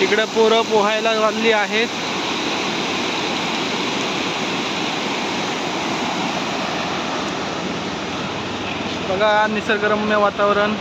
इकडे पोरं पोहायला चालली आहेत. बघा निसर्गरम्य वातावरण.